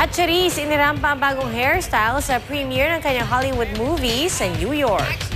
At Charisse, inirampa ang bagong hairstyle sa premiere ng kanyang Hollywood movie sa New York.